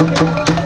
Música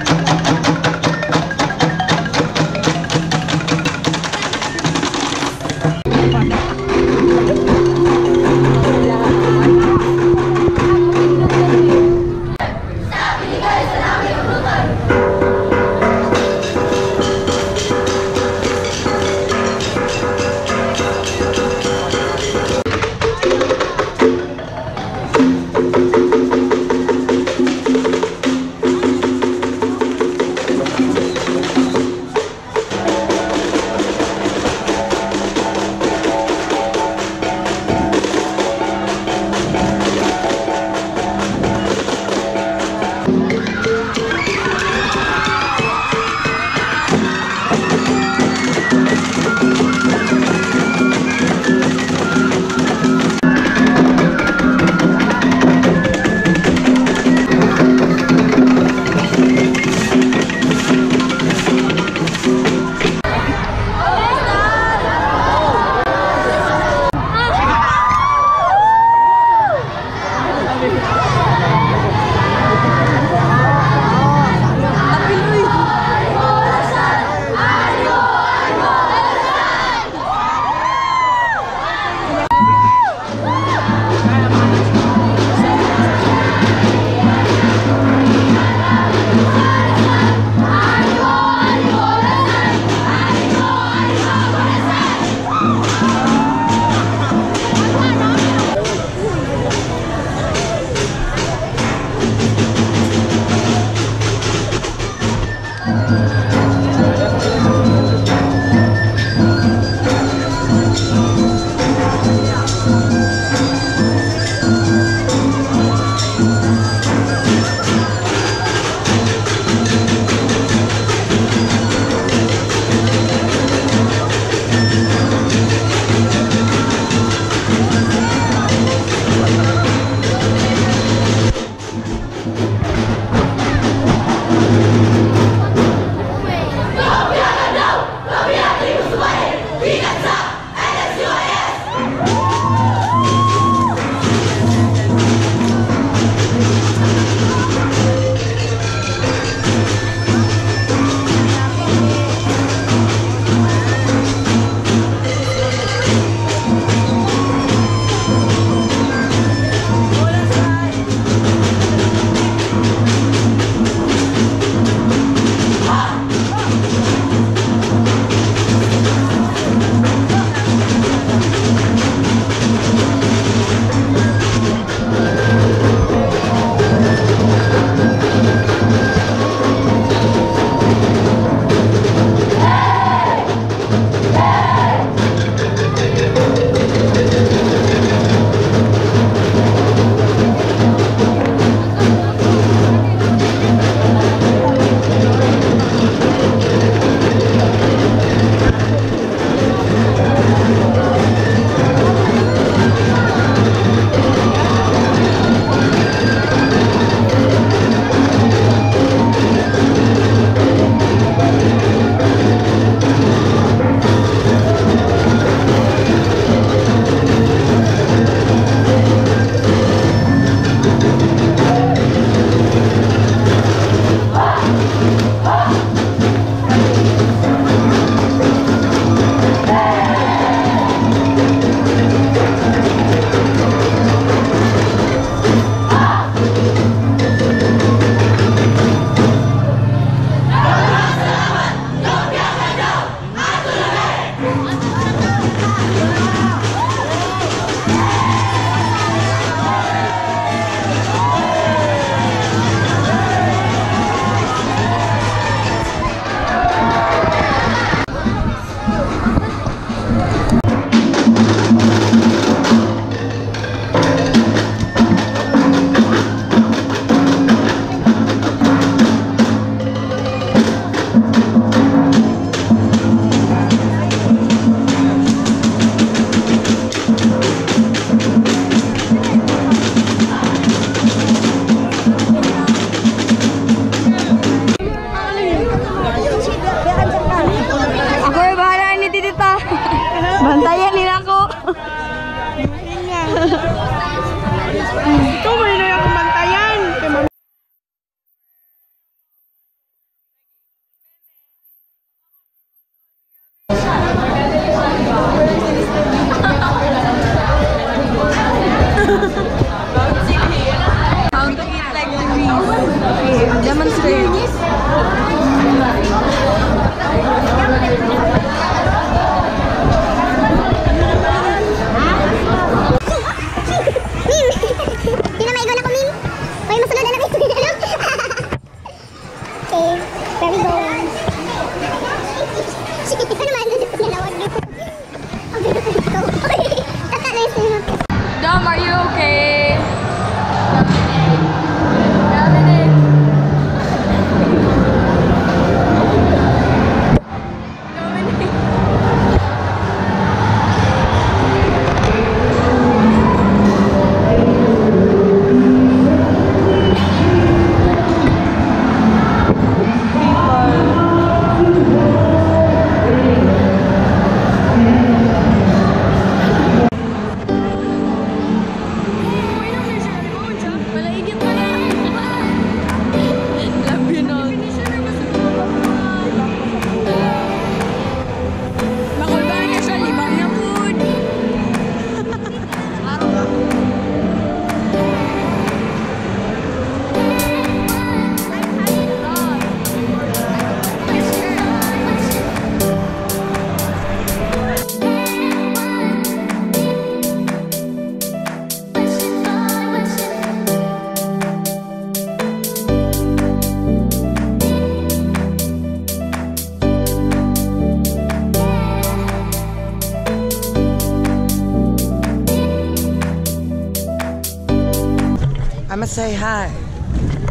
say hi.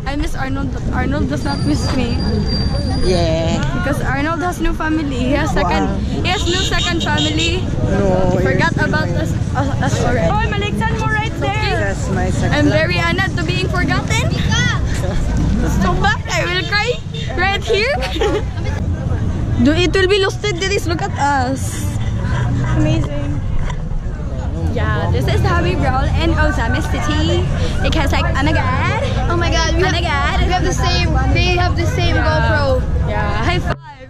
I miss Arnold. but Arnold does not miss me Yeah. because Arnold has new family. He has second. He has new second family. No. Forgot about us. us, us already. Oh, Maliksan mo right there. That's my second. I'm very honored to being forgotten. So bad, I will cry right here. Do it will be lost. Look at us. Amazing. Yeah, this is Happy Brawl in Ozamiz City. Because like, oh my god. Oh my god, we Oh my have, god. we have the same, they have the same GoPro. Yeah, high five.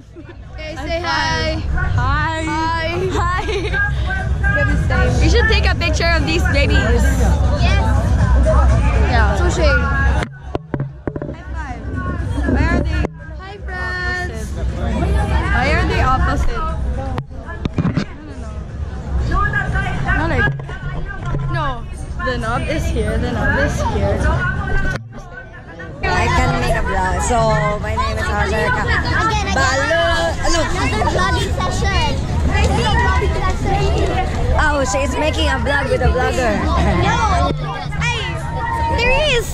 Okay, High say hi. five. Hi. Hi. Hi. We have the same. We should take a picture of these babies. Yes. Yeah. Sushi. The knob is here, the knob is here. I can make a vlog. So my name is Angelica. Again, again. Balo. Look. Another vlogging session. Another vlogging session. Oh, she is making a vlog with a vlogger. No. Ay, there is.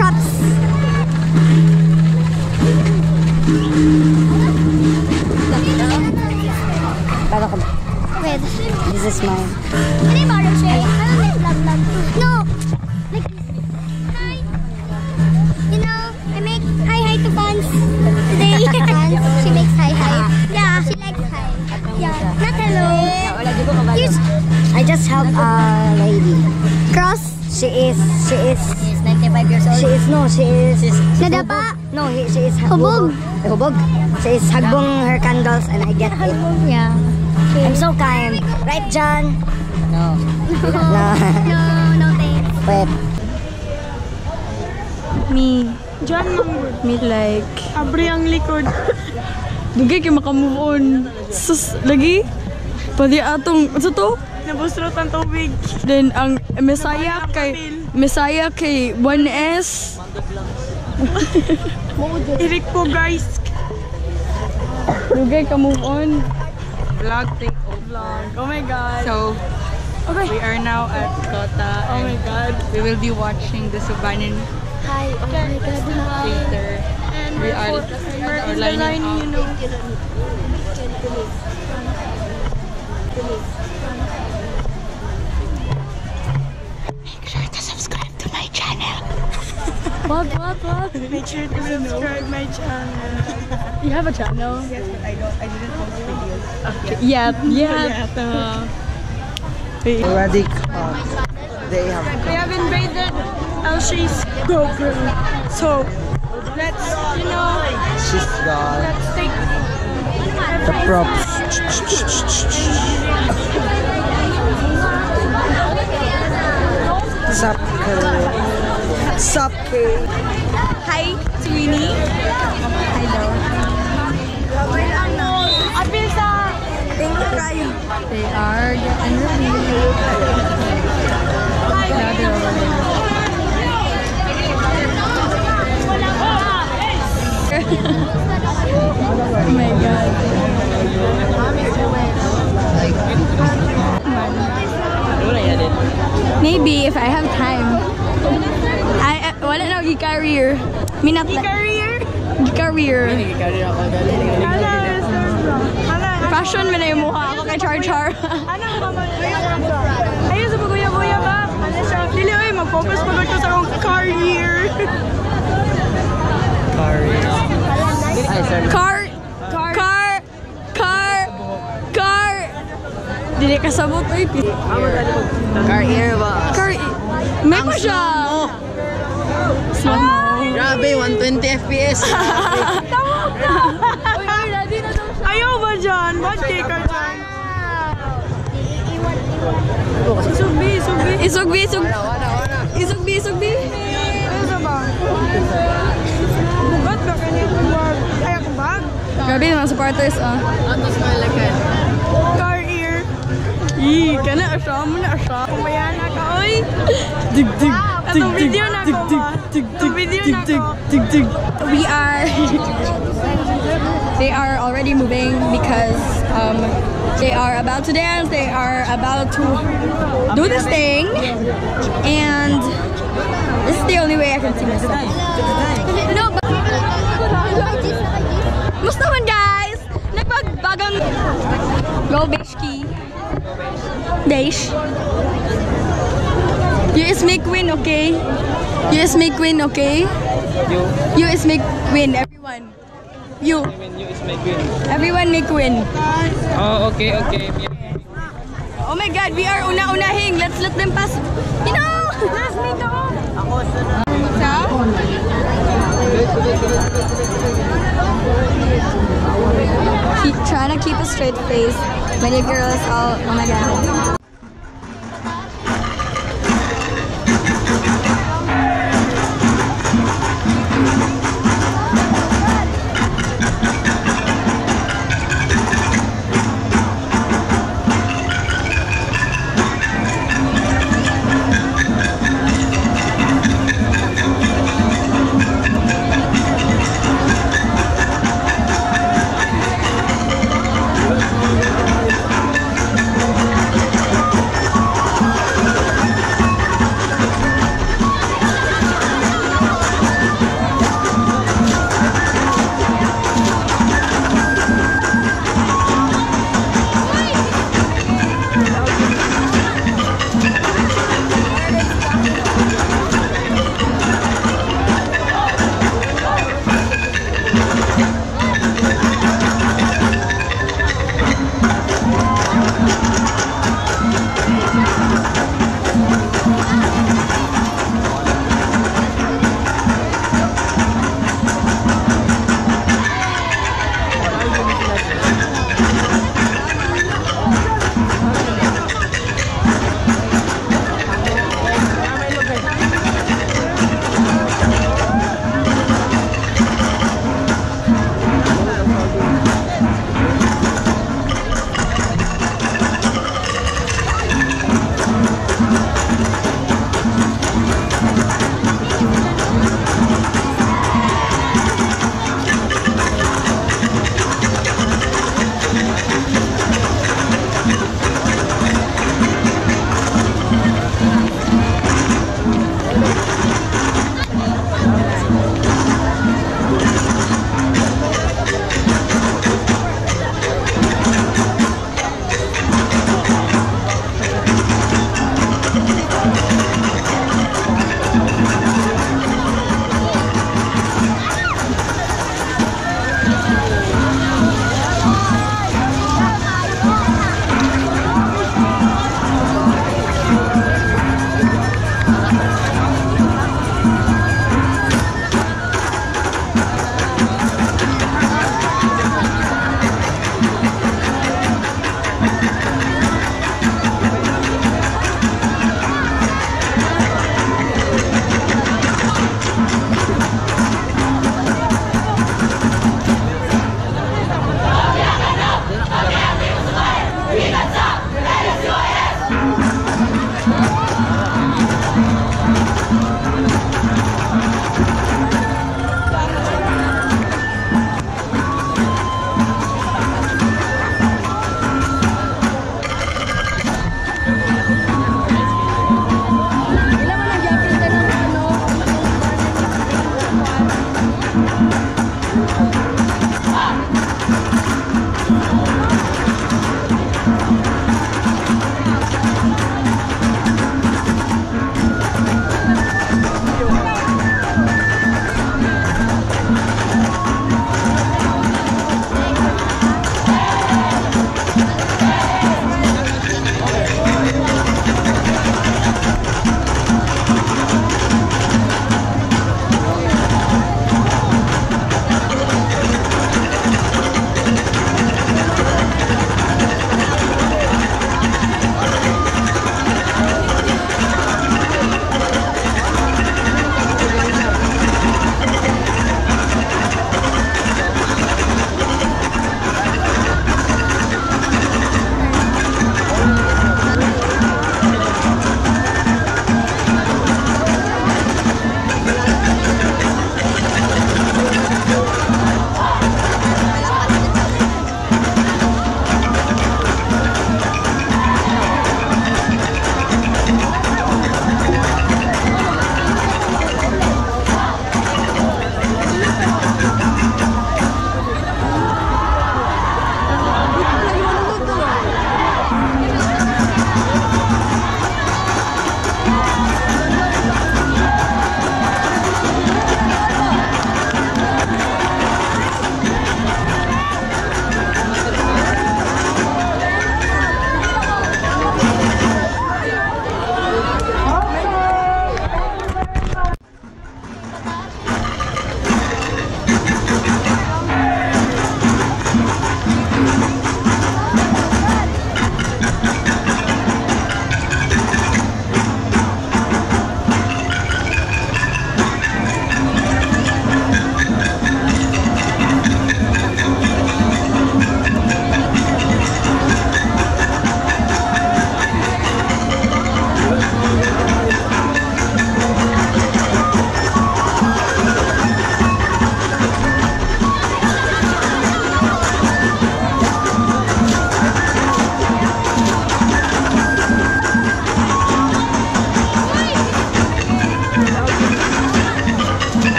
Props. Paano ka? Wait. This is mine. Not hello. I just helped a lady. cross. She is, she is, She's 95 years she is, no, she is, Nadapa. no, he, she is Hubog. Hubog. She is hagbong her candles and I get it. Yeah. I'm so kind. Right, John? No. no. No, no thanks. Wait. Me. John Me like. Abri ang likod. Dugay kay makamove on. Sus, lagi? Pwede atong, ano to? Nabusrot ang tubig. Then ang Messiah kay Messiah kay 1S. Irik po guys. Dugay ka move on. Vlog take vlog. Oh my god. So, we are now at Kota. Oh my god. We will be watching the Subanin Hi. Oh my god. later. And We are, we're are in the line, lining up. you know. What, what, what? Make sure to subscribe my channel. You have a channel? Yes, but I don't. I didn't post videos. Okay. Yeah, yeah. Uh, Already caught. They have We have invaded Elle Shea's GoPro. So, let's, you know, She's gone. The props. What's up, Khalid? Sup? Hi, Sweeney. Hello. Apil sa... You, kayo. They are. Grabe, oh. Oh my god. Maybe if I have time. I uh, wala na gi career. Minat na. Career? Gi career. Ano? Ano? Fashion man na yung mukha ako kay Char Char. Ano ang mama? Ayun sa paguya-guya ba? Ano siya? Dili, oy, mag-focus pa ko sa akong career. Car, car, car, car. Dili ka sabot oy. Car ear ba? Car. May pa siya. Slow mo. Grabe, 120 FPS. Ayaw ba dyan? Ba't kay ka dyan? Isugbi, isugbi. Isugbi, isug. Isugbi, isugbi. Ano sa ba? Bugat ba kanito bag? Ay, ako bag? Grabe mga supporters ah. Atos mo ilagay. Car ear. Ih, kana siya mo na siya. Kumayana ka, oy. Dig dig video na ko ba? Atong video na ko. dig dig. We are They are already moving because um they are about to dance, they are about to do this thing and this is the only way I can see myself. No, but Musta man guys? Nagpagbagang Go Beshki. Besh. You is make win, okay? You is make win, okay? You, You is make win, everyone. You. when you is my queen. Everyone make win. Oh, okay, okay. Oh my god, we are una-unahing. Let's let them pass. You know! Let's meet ako. Keep trying to keep a straight face when your girl is all, oh my god.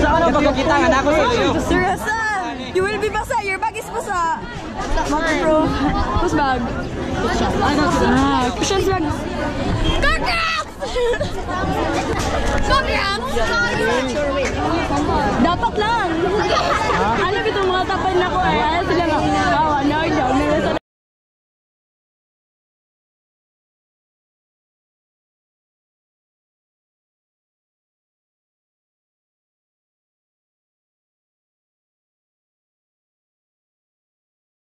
Saan ka pagkakita nga ako sa iyo? Seryosa! You will be basa. Your bag is basa. Mga bro. Whose bag? Ah, Christian's bag. Congrats! Congrats! Dapat lang. Alam ito mga tapay na ko eh. Ayaw sila nga. Kawa, no, no, no.